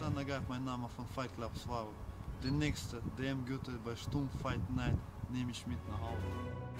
Alexander Greif, mein Name von Fight Club Swaro. Der nächsten DM-Gürtel bei Sturm Fight Night nehme ich mit nach Hause.